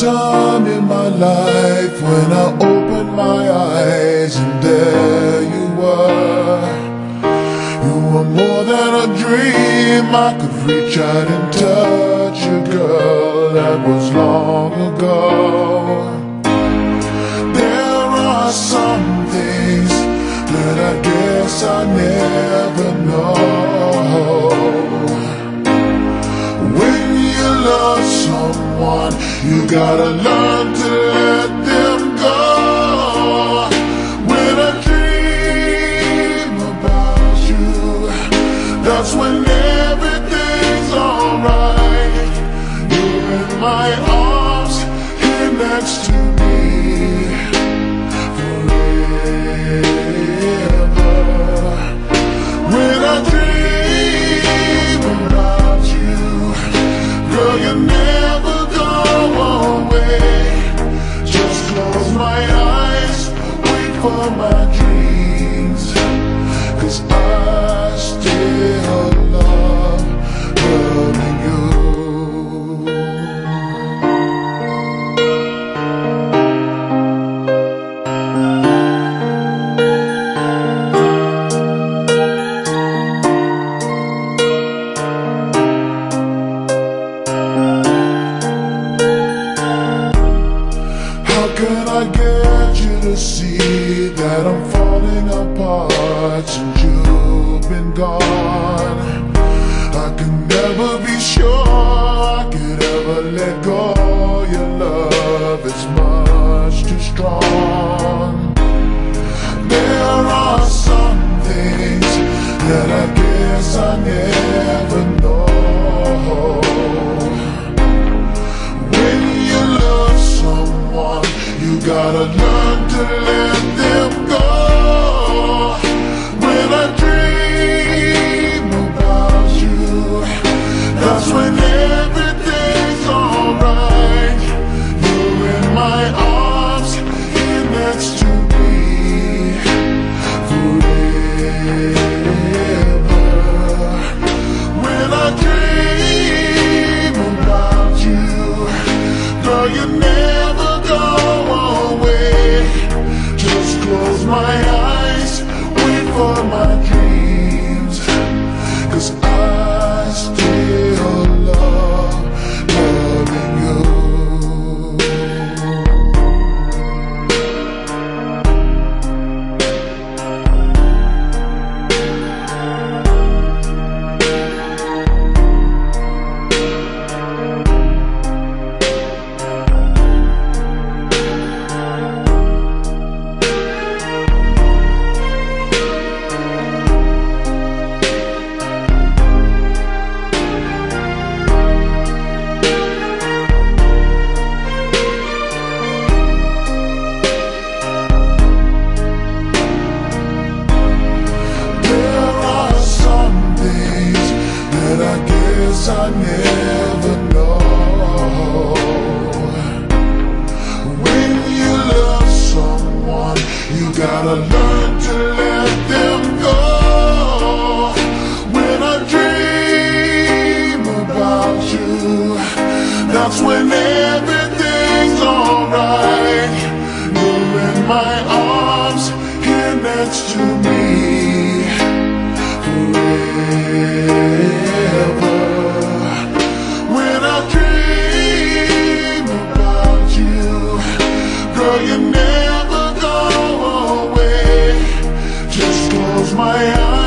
time in my life when I opened my eyes and there you were. You were more than a dream. I could reach out and touch you, girl. That was long ago. Someone, you gotta learn to I still love loving you. How can I get you to see that I'm falling apart since you've been gone? I can never be sure I could ever let go. Your love is much too strong. There are some things that I guess I never know. When you love someone, you gotta learn to let them go. I dream about you, that's when in my arms, here next to me forever. When I dream about you, girl, you never go away. Just close my eyes,